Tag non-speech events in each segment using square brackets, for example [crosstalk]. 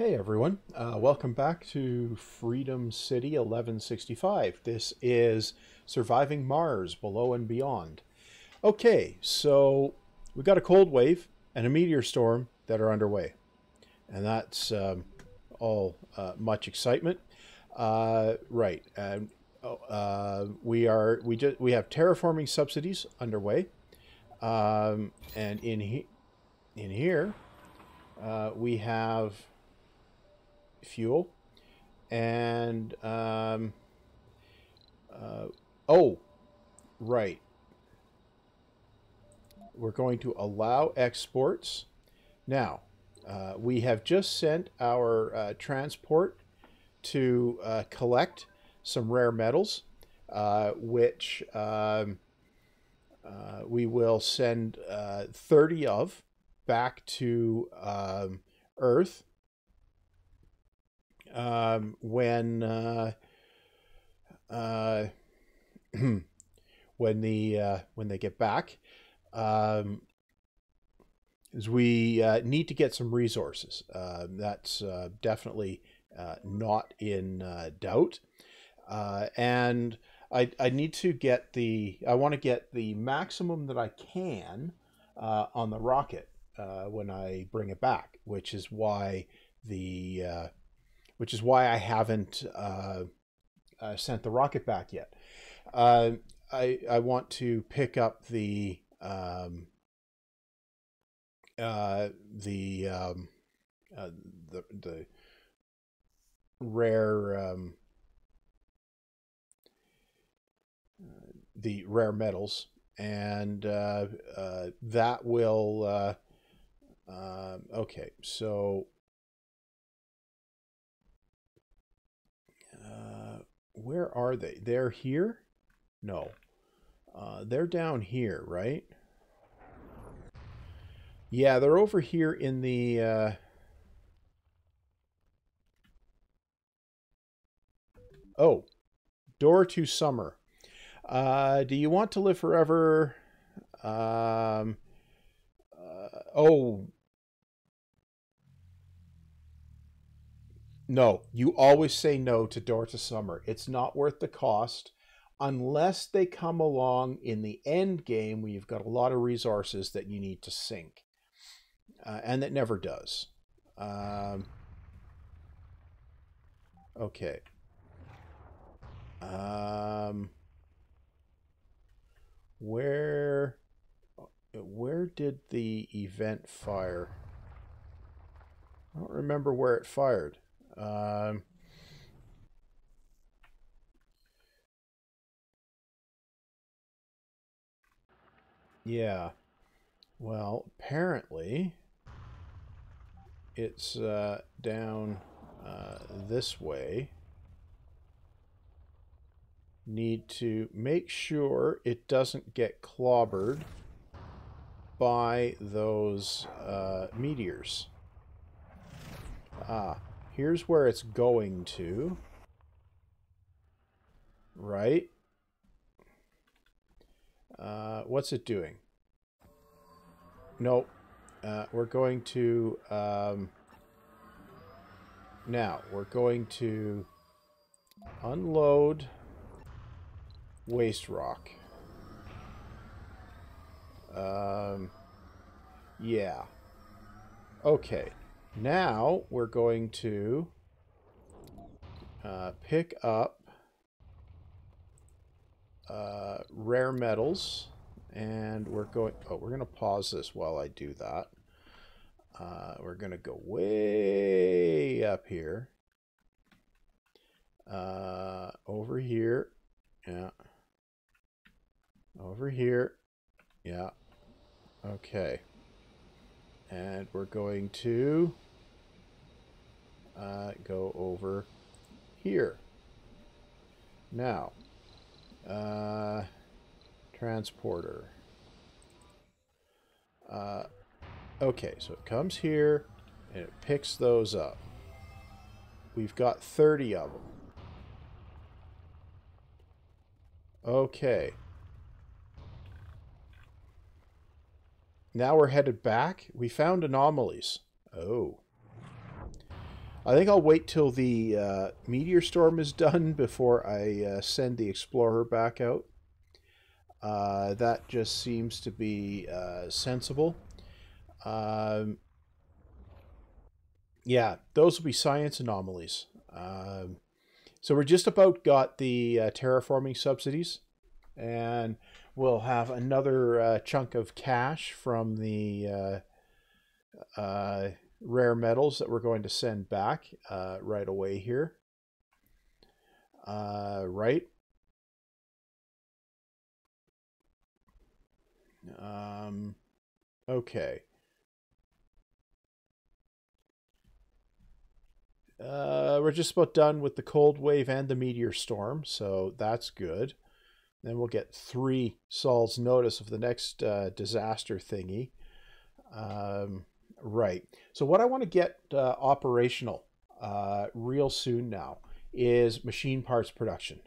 Hey everyone, uh, welcome back to Freedom City 1165. This is Surviving Mars Below and Beyond. Okay, so we've got a cold wave and a meteor storm that are underway, and that's um, all uh, much excitement. Uh, right, uh, we are we just we have terraforming subsidies underway, um, and in he in here uh, we have fuel. And um, uh, oh right. We're going to allow exports. Now uh, we have just sent our uh, transport to uh, collect some rare metals uh, which um, uh, we will send 30 of back to um, earth um, when uh, uh, [clears throat] when the uh, when they get back um, is we uh, need to get some resources. Uh, that's uh, definitely uh, not in uh, doubt, uh, and I I need to get the I want to get the maximum that I can on the rocket when I bring it back, which is why the which is why I haven't uh, uh, sent the rocket back yet. Uh, I I want to pick up the um, uh, the, um, uh, the the rare um, the rare metals, and uh, that will. Okay, so where are they? They're here? No. Uh, they're down here, right? Yeah, they're over here in the... Uh... Oh, door to summer. Uh, do you want to live forever? Um, uh, oh, No, you always say no to Door to Summer. It's not worth the cost unless they come along in the end game where you've got a lot of resources that you need to sink. Uh, and that never does. Um, okay. Um, where where did the event fire? I don't remember where it fired. Um, yeah. Well, apparently it's uh, down uh, this way. Need to make sure it doesn't get clobbered by those uh, meteors. Ah, Here's where it's going to. Right? Uh, what's it doing? Nope. Uh, we're going to... Um, now, we're going to unload waste rock. Um, yeah. Okay. Now we're going to uh, pick up uh, rare metals and we're going, oh, we're going to pause this while I do that. Uh, we're going to go way up here. Uh, over here. Yeah. Over here. Yeah. Okay. And we're going to uh, go over here. Now, uh, transporter. Uh, okay, so it comes here and it picks those up. We've got 30 of them. Okay. Now we're headed back. We found anomalies. Oh. I think I'll wait till the uh, meteor storm is [laughs] done before I uh, send the explorer back out. Uh, that just seems to be uh, sensible. Um, yeah, those will be science anomalies. Um, so we're just about got the uh, terraforming subsidies, and we'll have another uh, chunk of cash from the uh, uh, rare metals that we're going to send back uh, right away here. Uh, right. Um, okay. Uh, we're just about done with the cold wave and the meteor storm, so that's good. Then we'll get three Sol's notice of the next uh, disaster thingy. Um, right. So what I want to get uh, operational uh, real soon now is machine parts production.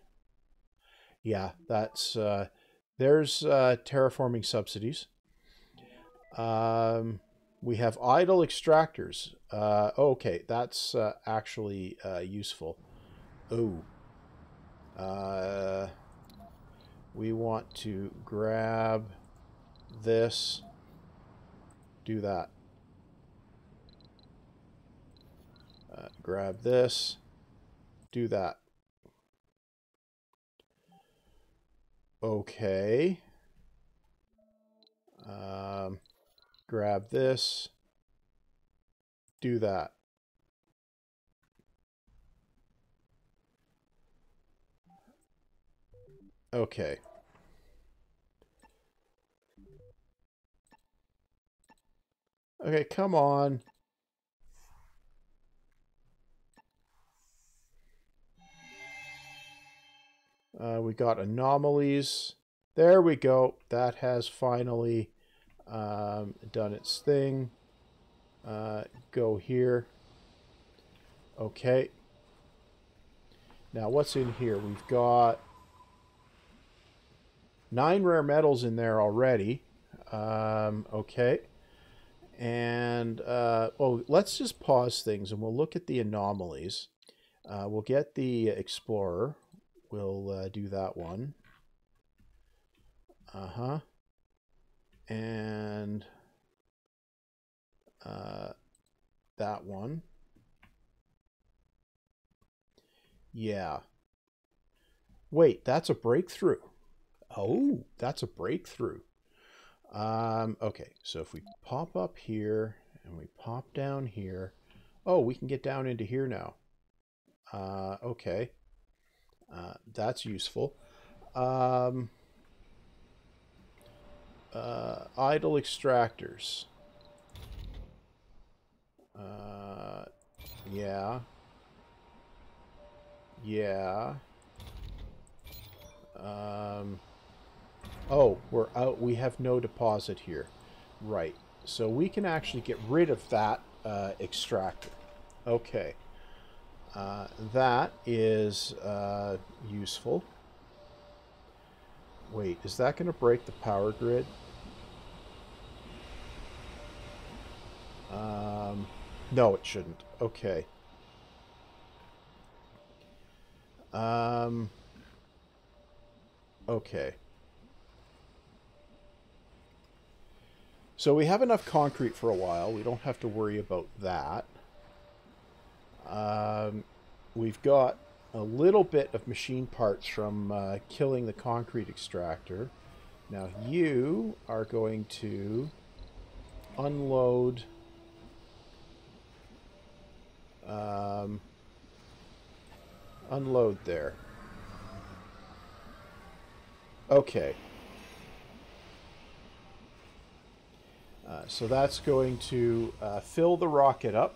Yeah, that's uh, there's uh, terraforming subsidies. Um, we have idle extractors. Uh, okay, that's actually useful. Oh. We want to grab this, do that. Uh, grab this, do that. Okay. Um, grab this, do that. Okay. Okay, come on. Uh, we got anomalies. There we go. That has finally um, done its thing. Uh, go here. Okay. Now what's in here? We've got nine rare metals in there already. Um, okay. And, uh, oh, let's just pause things and we'll look at the anomalies. Uh, we'll get the Explorer. We'll uh, do that one. Uh-huh and uh, that one. Yeah. Wait, that's a breakthrough. Oh, that's a breakthrough. Um, okay, so if we pop up here and we pop down here, oh, we can get down into here now. Uh, okay, uh, that's useful. Um, uh, idle extractors. Uh, yeah. Yeah. Um, oh, we're out. We have no deposit here. Right. So we can actually get rid of that uh, extractor. Okay. Uh, that is uh, useful. Wait, is that going to break the power grid? Um, no, it shouldn't. Okay. Um, okay. So we have enough concrete for a while. We don't have to worry about that. Um, we've got a little bit of machine parts from uh, killing the concrete extractor. Now you are going to unload um, unload there. Okay. Uh, so that's going to uh, fill the rocket up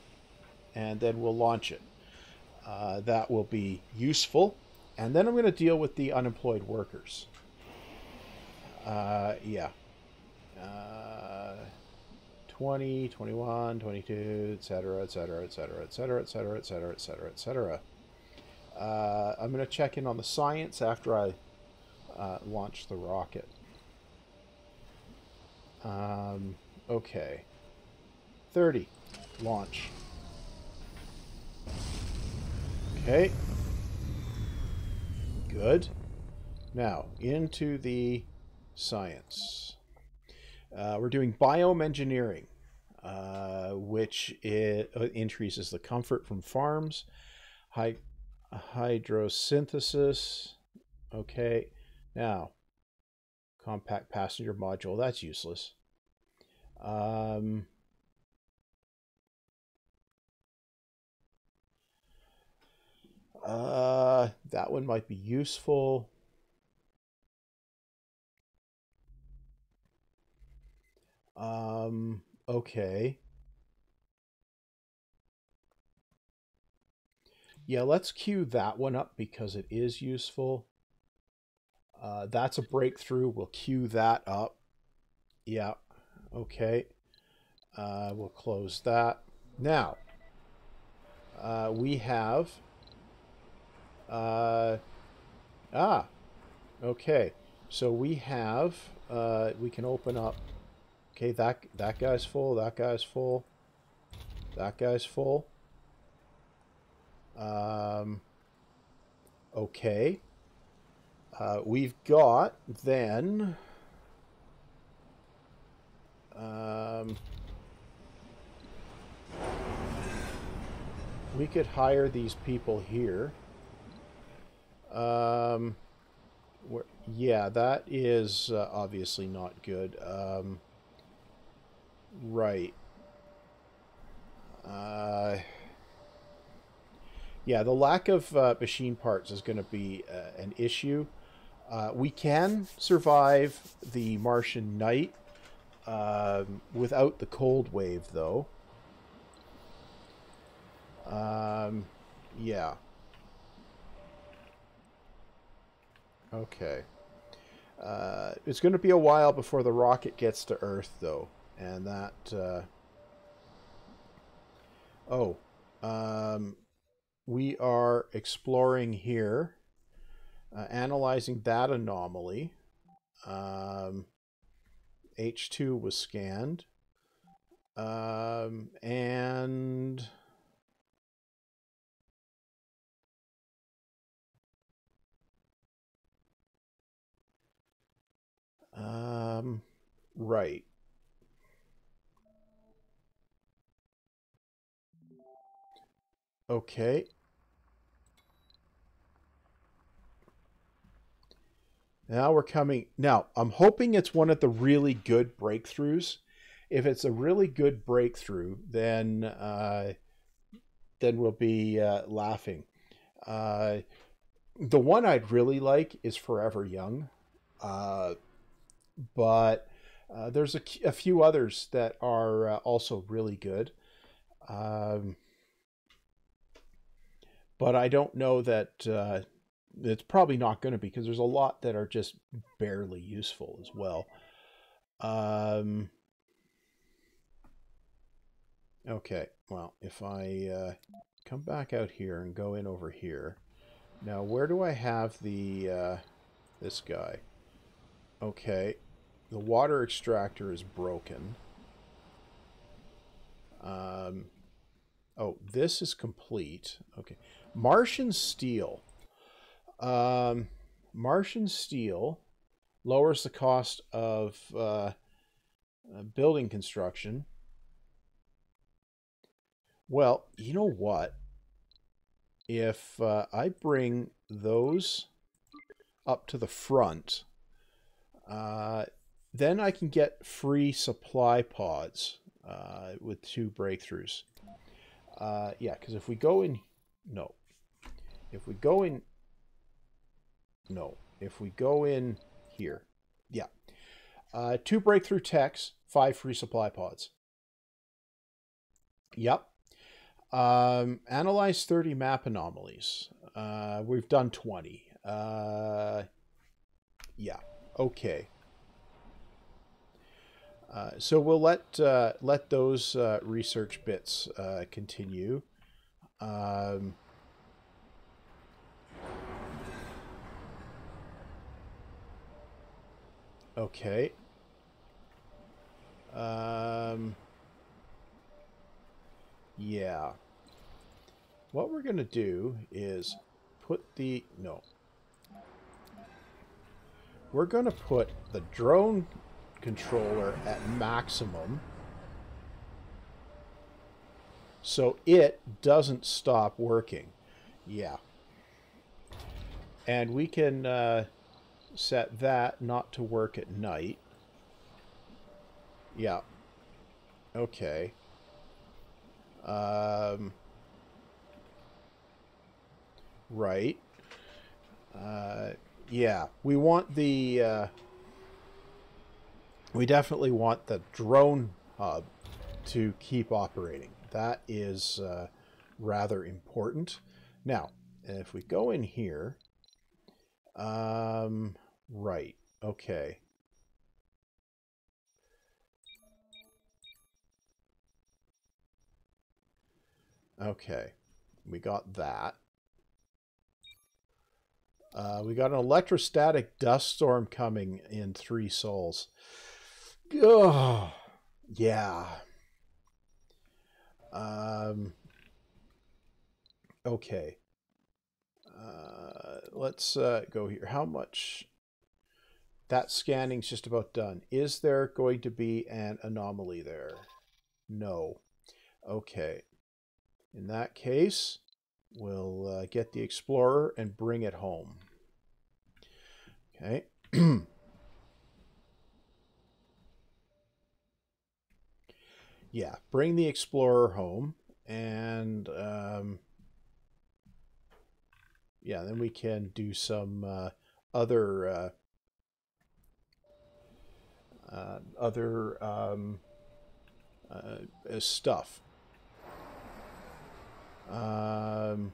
and then we'll launch it. Uh, that will be useful. And then I'm going to deal with the unemployed workers. Uh, yeah. Uh, 20, 21, 22, etc., etc., etc., etc., etc., etc., etc., etc. I'm going to check in on the science after I launch the rocket. Um, okay. 30. Launch. Okay. Good. Now, into the science. Uh, we're doing biome engineering, uh, which it, uh, increases the comfort from farms, hy hydrosynthesis. Okay. Now, compact passenger module. That's useless. Um, uh, that one might be useful. Um, okay. Yeah, let's queue that one up because it is useful. Uh, that's a breakthrough. We'll queue that up. Yeah, okay. Uh, we'll close that. Now, uh, we have... Uh, ah, okay. So we have... Uh, we can open up Okay, that that guy's full, that guy's full. That guy's full. Um, okay. Uh, we've got then... Um, we could hire these people here. Um, yeah, that is uh, obviously not good. Um, Right. Uh, yeah, the lack of uh, machine parts is going to be uh, an issue. Uh, we can survive the Martian night um, without the cold wave, though. Um, yeah. Okay. Uh, it's going to be a while before the rocket gets to Earth, though and that uh, oh um, we are exploring here uh, analyzing that anomaly um, H2 was scanned um, and um, right Okay. Now we're coming. Now, I'm hoping it's one of the really good breakthroughs. If it's a really good breakthrough, then uh, then we'll be uh, laughing. Uh, the one I'd really like is Forever Young, uh, but uh, there's a, a, few others that are uh, also really good. Um, but I don't know that uh, it's probably not going to be because there's a lot that are just barely useful as well. Um, okay, well, if I uh, come back out here and go in over here, now where do I have the uh, this guy? Okay, the water extractor is broken. Um, oh, this is complete. Okay. Martian steel. Um, Martian steel lowers the cost of uh, uh, building construction. Well, you know what? If uh, I bring those up to the front, uh, then I can get free supply pods uh, with two breakthroughs. Uh, yeah, because if we go in, no, if we go in, no, if we go in here, yeah, uh, two breakthrough techs, five free supply pods. Yep. Um, analyze 30 map anomalies. Uh, we've done 20. Uh, yeah. Okay. Uh, so we'll let uh, let those uh, research bits uh, continue. Um, Okay. Um, yeah. what we're going to do is put the... No. We're going to put the drone controller at maximum so it doesn't stop working. Yeah. And we can uh, set that not to work at night. Yeah. Okay. Um, right. Uh, yeah, we want the... Uh, we definitely want the drone hub to keep operating. That is uh, rather important. Now, if we go in here, um, right, okay. Okay, we got that. Uh, we got an electrostatic dust storm coming in three sols. Oh, yeah. Um, okay. Uh, let's uh, go here. How much? That scanning's just about done. Is there going to be an anomaly there? No. Okay. In that case, we'll uh, get the Explorer and bring it home. Okay. [clears throat] yeah, bring the Explorer home, and um, yeah, then we can do some uh, other uh, uh, other um, uh, stuff. Um,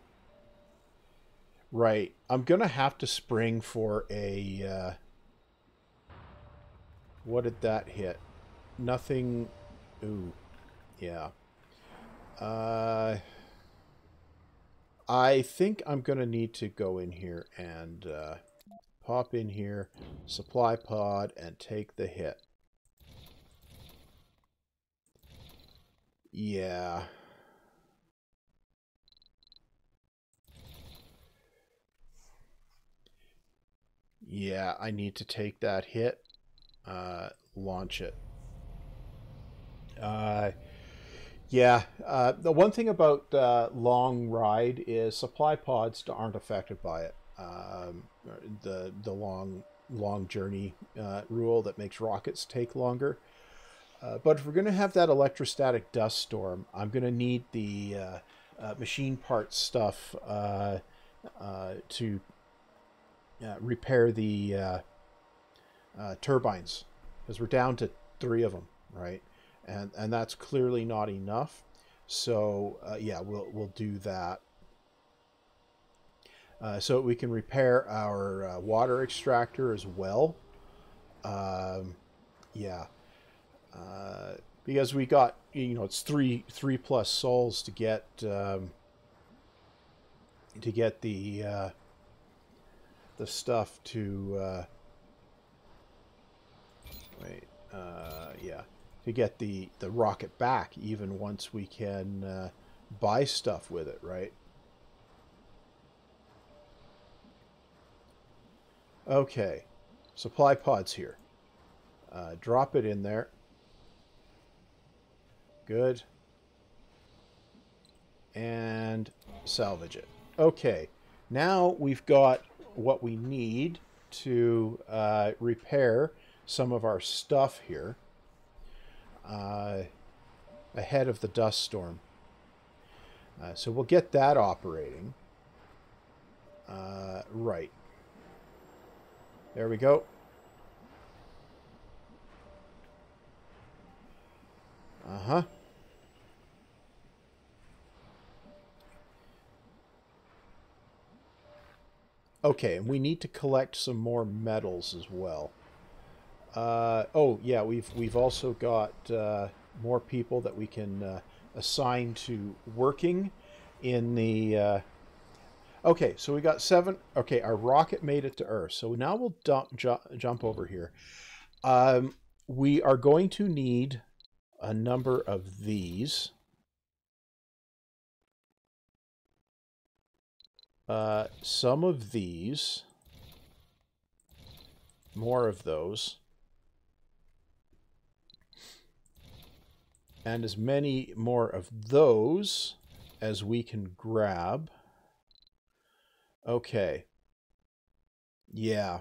right, I'm gonna have to spring for a. Uh, what did that hit? Nothing. Ooh. Yeah. Uh, I think I'm going to need to go in here and uh, pop in here, supply pod, and take the hit. Yeah. Yeah, I need to take that hit, uh, launch it. Uh, yeah, uh, the one thing about uh, long ride is supply pods aren't affected by it. Um, the the long long journey uh, rule that makes rockets take longer. Uh, but if we're going to have that electrostatic dust storm, I'm going to need the uh, uh, machine parts stuff to repair the turbines because we're down to three of them, right? and and that's clearly not enough. So uh, yeah, we'll we'll do that. Uh, so we can repair our uh, water extractor as well. Um, yeah, uh, because we got you know it's three three plus sols to get um, to get the uh, the stuff to uh, wait yeah to get the, the rocket back even once we can uh, buy stuff with it, right? Okay, supply pods here. Uh, drop it in there. Good. And salvage it. Okay, now we've got what we need to uh, repair some of our stuff here uh, ahead of the dust storm. Uh, so we'll get that operating. Uh, right. There we go. Uh-huh. Okay, and we need to collect some more metals as well. Uh, oh yeah, we've we've also got uh, more people that we can uh, assign to working in the. Okay, so we got seven. Okay, our rocket made it to Earth. So now we'll dump, ju jump over here. Um, we are going to need a number of these. uh, some of these, more of those, and as many more of those as we can grab. Okay. Yeah.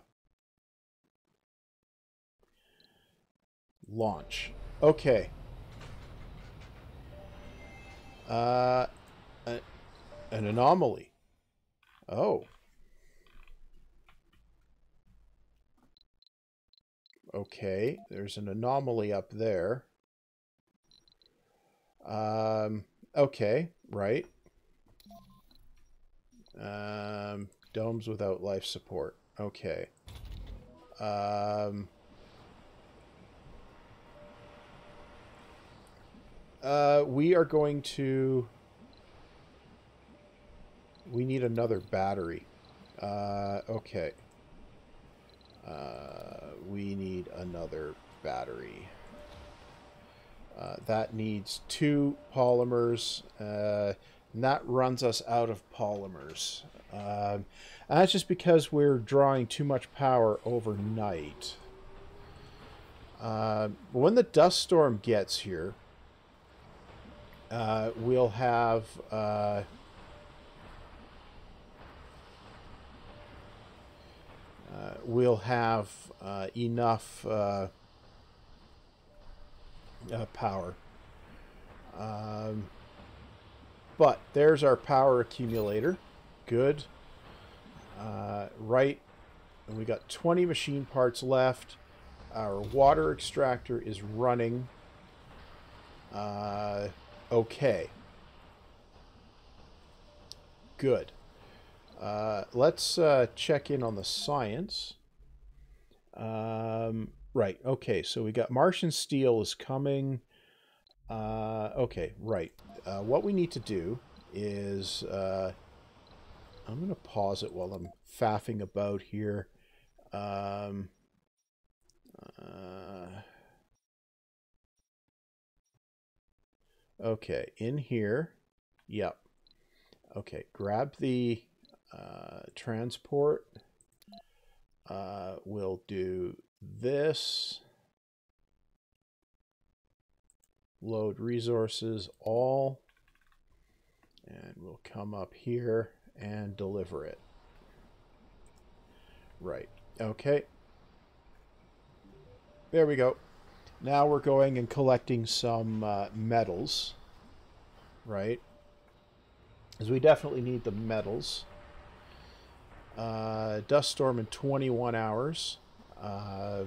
Launch. Okay. Uh, a, an anomaly. Oh. Okay, there's an anomaly up there. Um, okay, right. Um, domes without life support. Okay. Um, uh, we are going to... We need another battery. Uh, okay. Uh, we need another battery. Uh, that needs two polymers. Uh, and that runs us out of polymers. Um, and that's just because we're drawing too much power overnight. Uh, when the dust storm gets here, uh, we'll have uh, uh, we'll have uh, enough uh, power. Um, but there's our power accumulator. Good. Uh, right. And we got 20 machine parts left. Our water extractor is running. Uh, okay. Good. Uh, let's uh, check in on the science. Um, right. Okay. So we got Martian steel is coming. Uh, okay. Right. Uh, what we need to do is uh, I'm going to pause it while I'm faffing about here. Um, uh, okay. In here. Yep. Okay. Grab the uh, transport. Uh, we'll do this. Load resources all. And we'll come up here and deliver it. Right. Okay. There we go. Now we're going and collecting some uh, metals. Right. Because we definitely need the metals. Uh, dust storm in 21 hours. Uh,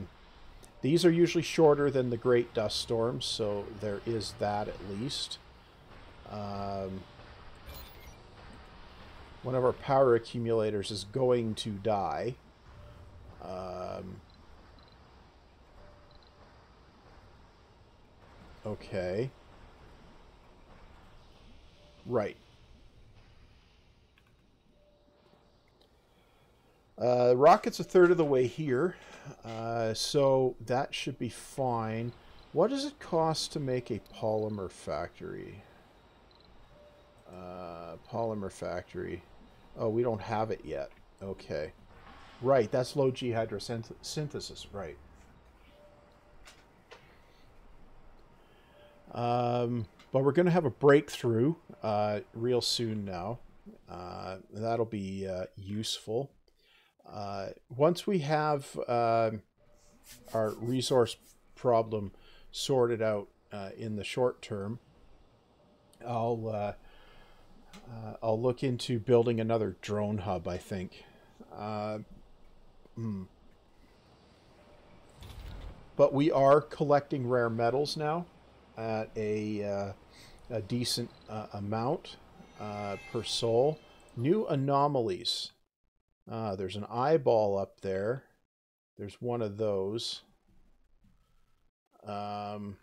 these are usually shorter than the great dust storms, so there is that at least. Um, one of our power accumulators is going to die. Um, okay. Right. Uh, rocket's a third of the way here, uh, so that should be fine. What does it cost to make a polymer factory? Uh, polymer factory. Oh, we don't have it yet. Okay. Right, that's low G hydrosynthesis, right. Um, but we're going to have a breakthrough uh, real soon now. Uh, that'll be uh, useful. Uh, once we have uh, our resource problem sorted out uh, in the short term, I'll uh, uh, I'll look into building another drone hub. I think. Uh, hmm. But we are collecting rare metals now at a a decent amount per sol. New anomalies. Ah, there's an eyeball up there. There's one of those. Um,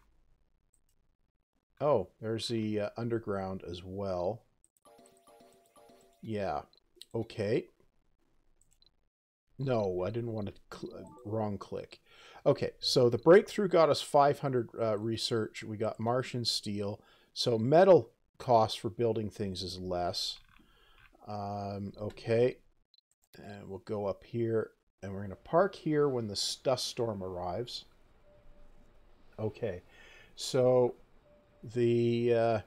oh, there's the uh, underground as well. Yeah. Okay. No, I didn't want to cl uh, wrong click. Okay, so the breakthrough got us 500 uh, research. We got Martian steel. So metal cost for building things is less. Um, okay. And we'll go up here. And we're going to park here when the dust storm arrives. Okay. So the uh,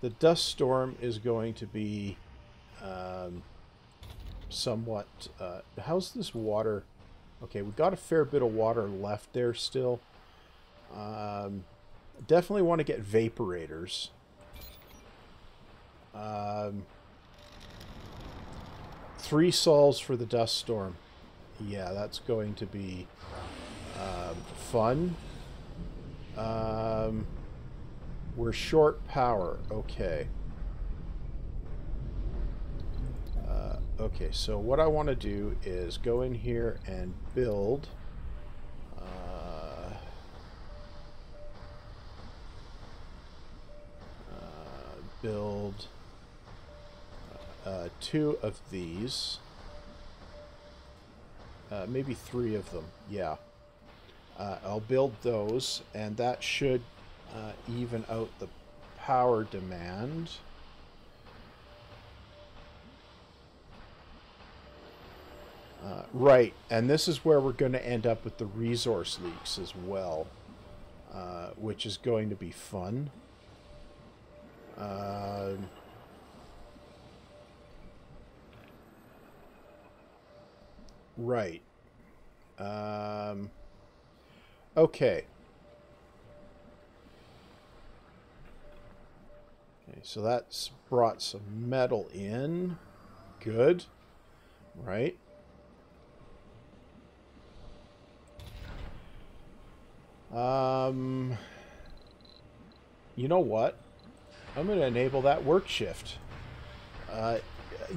the dust storm is going to be um, somewhat... Uh, how's this water... Okay, we've got a fair bit of water left there still. Um, definitely want to get vaporators. Um, three sols for the dust storm. Yeah, that's going to be um, fun. Um, we're short power. Okay. Uh, okay, so what I want to do is go in here and build... Uh, uh, build uh, two of these. Uh, maybe three of them, yeah. Uh, I'll build those, and that should uh, even out the power demand. Uh, right, and this is where we're going to end up with the resource leaks as well, uh, which is going to be fun. Um, right. Um, okay. Okay, so that's brought some metal in. Good. Right. Um, you know what? I'm going to enable that work shift. Uh,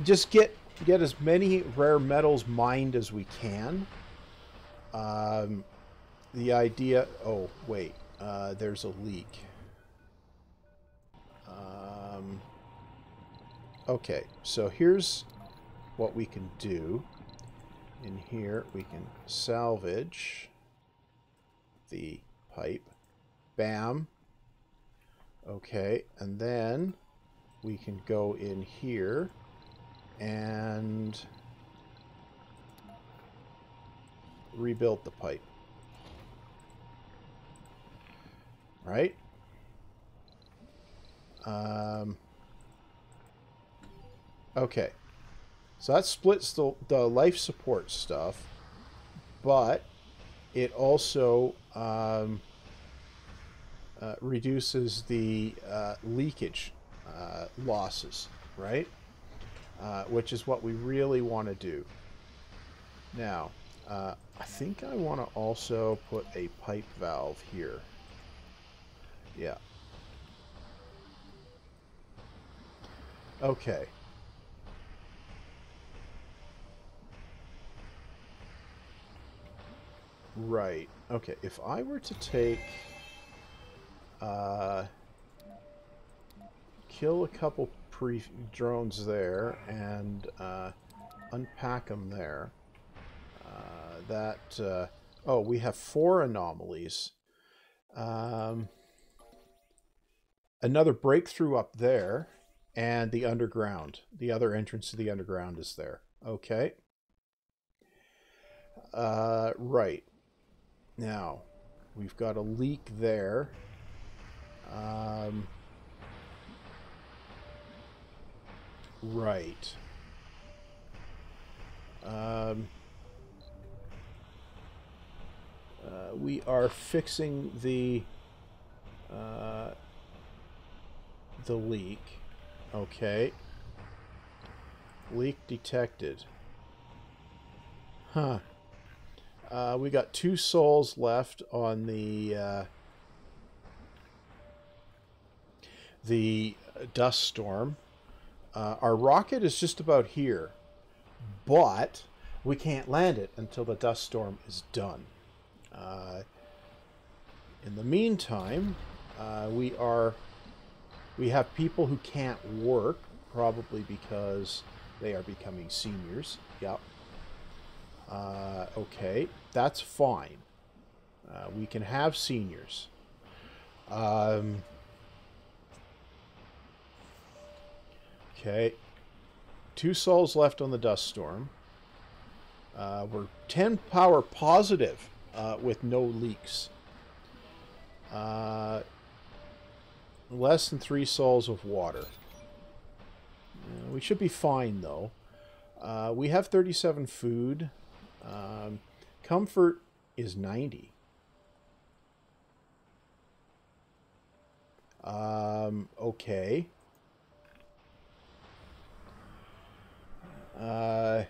just get get as many rare metals mined as we can. Um, the idea... Oh, wait. Uh, there's a leak. Um, okay, so here's what we can do. In here, we can salvage the pipe. Bam. Okay, and then we can go in here and rebuild the pipe. Right? Um, okay. So that splits the, the life support stuff, but it also um, uh, reduces the uh, leakage uh, losses, right? Uh, which is what we really want to do. Now, uh, I think I want to also put a pipe valve here. Yeah, Okay. Right. Okay, if I were to take... Uh, kill a couple pre drones there and uh, unpack them there. Uh, that... Uh, oh, we have four anomalies. Um, another breakthrough up there and the underground. The other entrance to the underground is there. Okay. Uh, right. Now, we've got a leak there. Um, right. Um, uh, we are fixing the uh, the leak. Okay. Leak detected. Huh. Uh, we got two sols left on the uh, the dust storm. Uh, our rocket is just about here, but we can't land it until the dust storm is done. Uh, in the meantime, uh, we are we have people who can't work, probably because they are becoming seniors. Yep. Uh, okay, that's fine. Uh, we can have seniors. Um, Okay. Two sols left on the dust storm. Uh, we're 10 power positive uh, with no leaks. Uh, less than three sols of water. Uh, we should be fine, though. Uh, we have 37 food. Um, comfort is 90. Um, okay. Uh,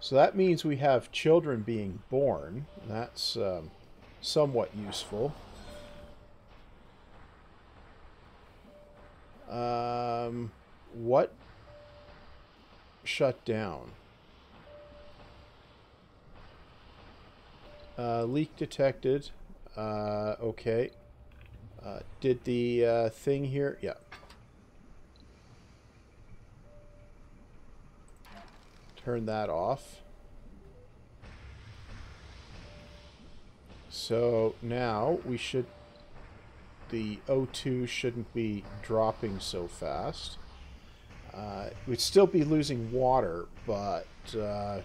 so that means we have children being born. That's um, somewhat useful. Um, what shut down? Uh, leak detected. Uh, okay. Uh, did the uh, thing here? Yeah. Turn that off. So now we should... The O2 shouldn't be dropping so fast. Uh, we'd still be losing water, but... Uh,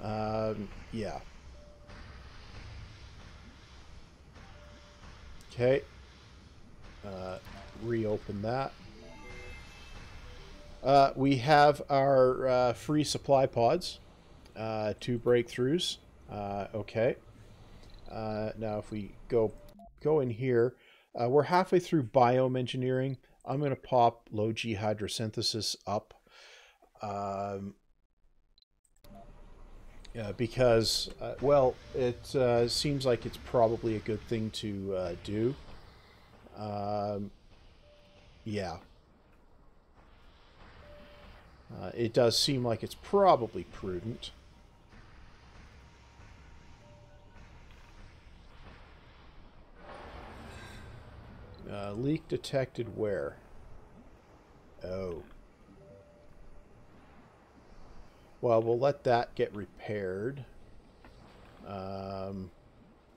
um, yeah. Okay. Uh, reopen that. Uh, we have our uh, free supply pods. Uh, two breakthroughs. Uh, okay. Uh, now if we go go in here, we're halfway through biome engineering. I'm going to pop low G hydrosynthesis up. Um, because, well, it seems like it's probably a good thing to do. Um, yeah. Uh, it does seem like it's probably prudent. Uh, leak detected where? Oh. Well, we'll let that get repaired. Um,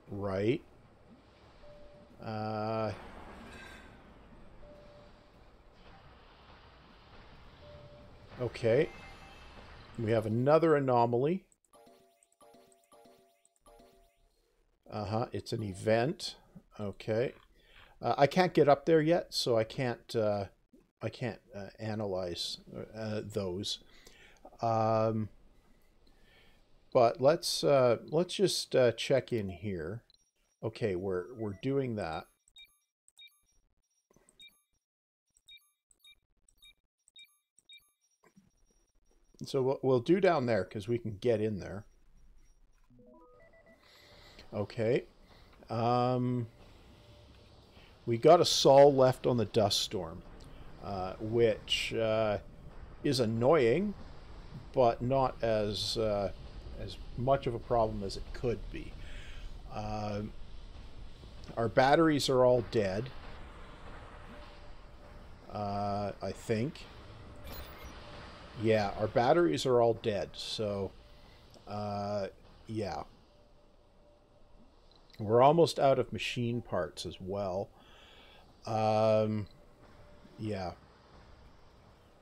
right. Uh, okay. We have another anomaly. Uh-huh, it's an event. Okay. Uh, I can't get up there yet, so I can't uh, I can't uh, analyze uh, those. Um, but let's uh, let's just uh, check in here. Okay, we're we're doing that. So we'll, we'll do down there because we can get in there. Okay. Um, we got a Sol left on the dust storm, uh, which uh, is annoying, but not as uh, as much of a problem as it could be. Uh, our batteries are all dead. Uh, I think. Yeah, our batteries are all dead. So, uh, yeah. We're almost out of machine parts as well. Um, yeah.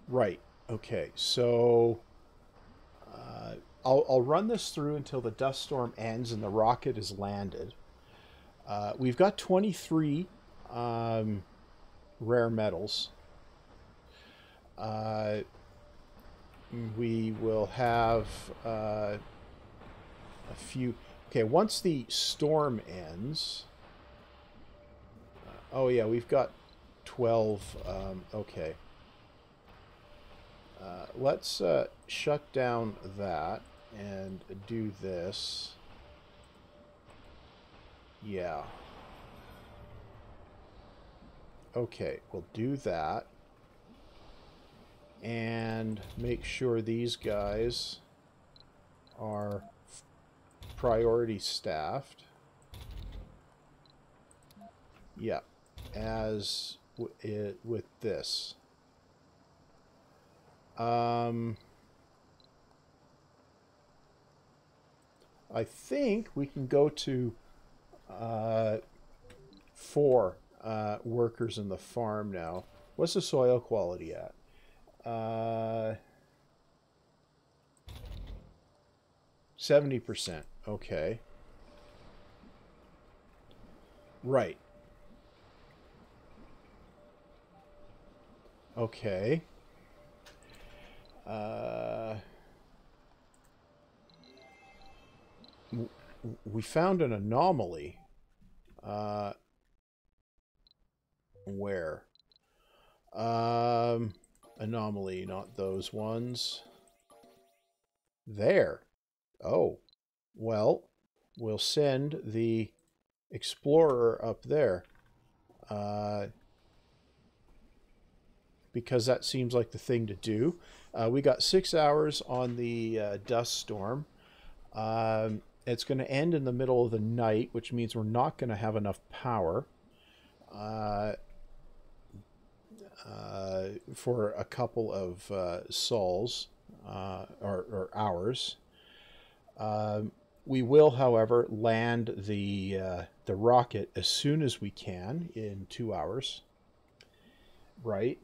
Right. Okay. So uh, I'll, I'll run this through until the dust storm ends and the rocket is landed. Uh, we've got 23 um, rare metals. Uh, we will have uh, a few. Okay, once the storm ends. Oh yeah, we've got 12. Um, okay. Uh, let's uh, shut down that and do this. Yeah. Okay, we'll do that. And make sure these guys are priority staffed. Yeah as it, with this. Um, I think we can go to uh, four uh, workers in the farm now. What's the soil quality at? Uh, 70%. Okay. Right. Okay. Uh, we found an anomaly. Uh, where? Um, anomaly, not those ones. There. Oh. Well, we'll send the explorer up there. Uh, because that seems like the thing to do. Uh, we got six hours on the uh, dust storm. Um, it's going to end in the middle of the night, which means we're not going to have enough power uh, uh for a couple of uh, sols uh, or, or, hours. Um, we will, however, land the the rocket as soon as we can in two hours. Right.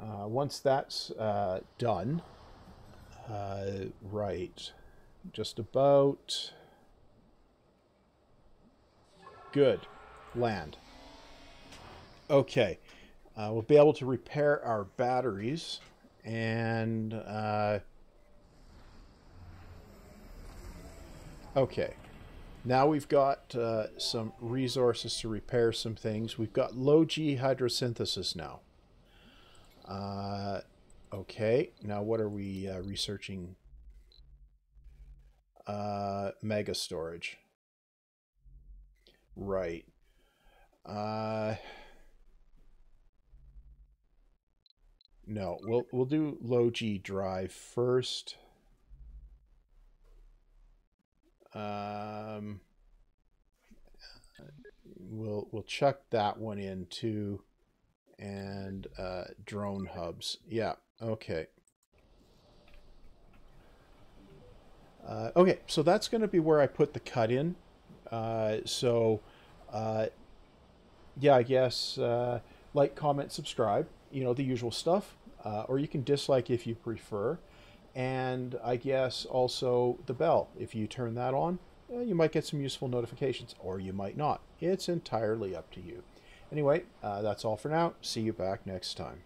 Uh, once that's uh, done, uh, right, just about good, land. Okay, uh, we'll be able to repair our batteries and uh, okay. Now we've got uh, some resources to repair some things. We've got low G hydrosynthesis now. Uh, okay, now what are we uh, researching? Uh, mega storage. Right. Uh, no, we'll we'll do low G drive first. Um, we'll we'll chuck that one in too and uh, drone hubs. Yeah, okay. Uh, okay, so that's going to be where I put the cut in. Uh, so, uh, yeah, I guess uh, like, comment, subscribe, you know, the usual stuff. Uh, or you can dislike if you prefer. And I guess also the bell. If you turn that on, you might get some useful notifications, or you might not. It's entirely up to you. Anyway, uh, that's all for now. See you back next time.